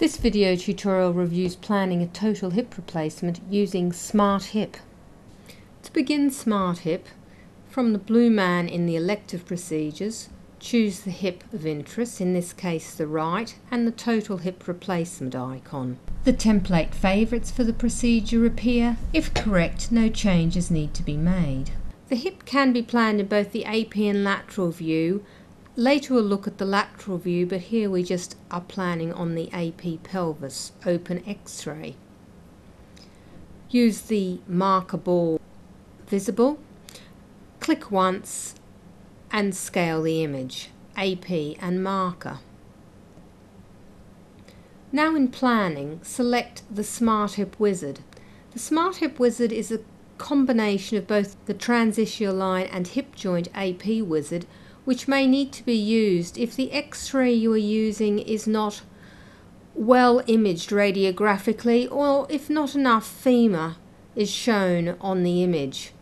This video tutorial reviews planning a total hip replacement using Smart Hip. To begin Smart Hip, from the blue man in the elective procedures, choose the hip of interest, in this case the right, and the total hip replacement icon. The template favourites for the procedure appear. If correct, no changes need to be made. The hip can be planned in both the AP and lateral view Later we'll look at the lateral view, but here we just are planning on the AP pelvis, open x-ray. Use the marker ball visible, click once and scale the image, AP and marker. Now in planning, select the Smart Hip Wizard. The Smart Hip Wizard is a combination of both the transitional line and hip joint AP wizard which may need to be used if the x-ray you are using is not well imaged radiographically or if not enough femur is shown on the image.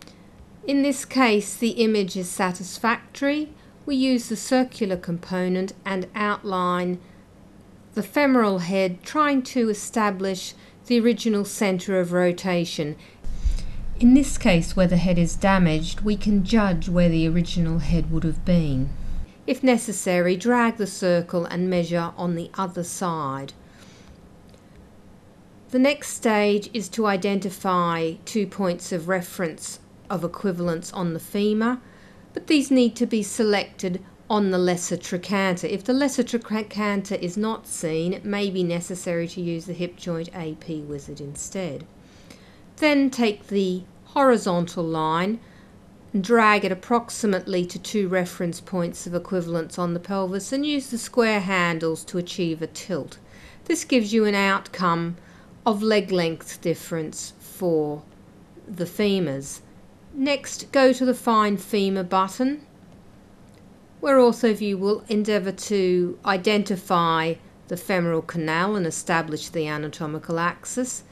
In this case the image is satisfactory. We use the circular component and outline the femoral head trying to establish the original centre of rotation in this case, where the head is damaged, we can judge where the original head would have been. If necessary, drag the circle and measure on the other side. The next stage is to identify two points of reference of equivalence on the femur, but these need to be selected on the lesser trochanter. If the lesser trochanter is not seen, it may be necessary to use the hip joint AP wizard instead. Then take the horizontal line and drag it approximately to two reference points of equivalence on the pelvis and use the square handles to achieve a tilt. This gives you an outcome of leg length difference for the femurs. Next, go to the Find Femur button, where orthoview will endeavour to identify the femoral canal and establish the anatomical axis.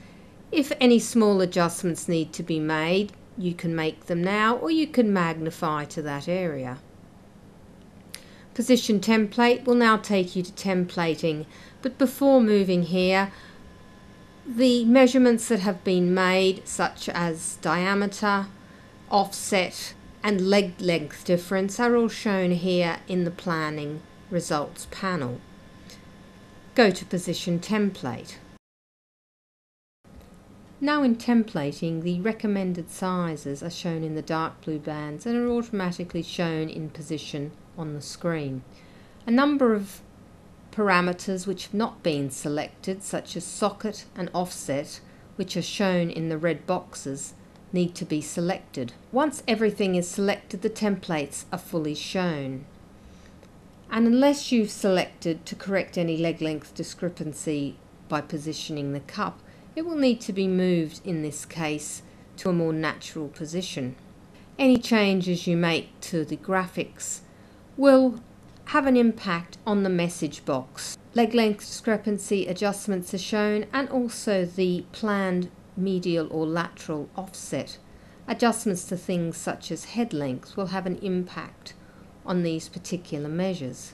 If any small adjustments need to be made, you can make them now or you can magnify to that area. Position template will now take you to templating, but before moving here, the measurements that have been made, such as diameter, offset, and leg length difference, are all shown here in the planning results panel. Go to position template. Now in templating, the recommended sizes are shown in the dark blue bands and are automatically shown in position on the screen. A number of parameters which have not been selected, such as socket and offset, which are shown in the red boxes, need to be selected. Once everything is selected, the templates are fully shown. And unless you've selected to correct any leg length discrepancy by positioning the cup, it will need to be moved in this case to a more natural position. Any changes you make to the graphics will have an impact on the message box. Leg length discrepancy adjustments are shown and also the planned medial or lateral offset. Adjustments to things such as head length will have an impact on these particular measures.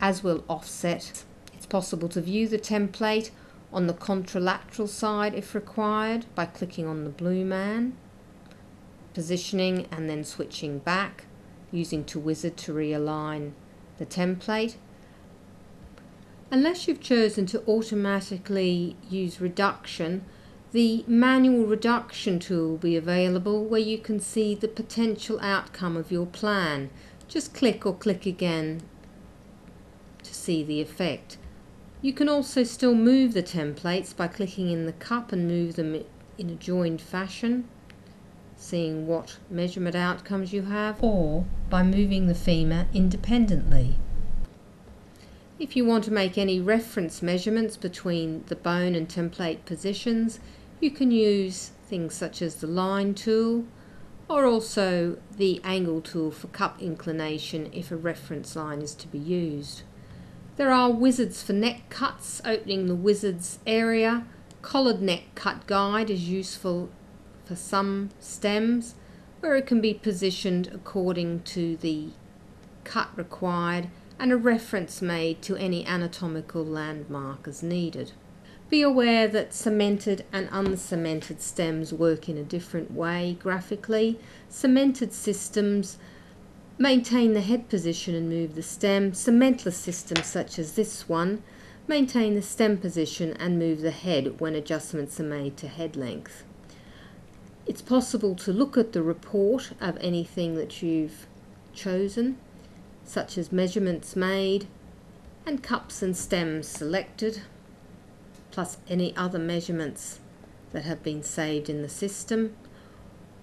As will offset. It's possible to view the template on the contralateral side if required by clicking on the blue man, positioning and then switching back, using to wizard to realign the template. Unless you've chosen to automatically use reduction, the manual reduction tool will be available where you can see the potential outcome of your plan. Just click or click again to see the effect. You can also still move the templates by clicking in the cup and move them in a joined fashion, seeing what measurement outcomes you have, or by moving the femur independently. If you want to make any reference measurements between the bone and template positions, you can use things such as the line tool or also the angle tool for cup inclination if a reference line is to be used. There are wizards for neck cuts, opening the wizards area. Collared neck cut guide is useful for some stems where it can be positioned according to the cut required and a reference made to any anatomical landmark as needed. Be aware that cemented and uncemented stems work in a different way graphically. Cemented systems maintain the head position and move the stem. Cementless systems such as this one maintain the stem position and move the head when adjustments are made to head length. It's possible to look at the report of anything that you've chosen, such as measurements made and cups and stems selected, plus any other measurements that have been saved in the system.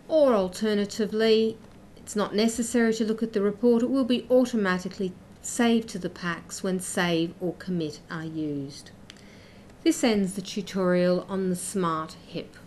Or alternatively, it's not necessary to look at the report, it will be automatically saved to the PACS when save or commit are used. This ends the tutorial on the Smart Hip.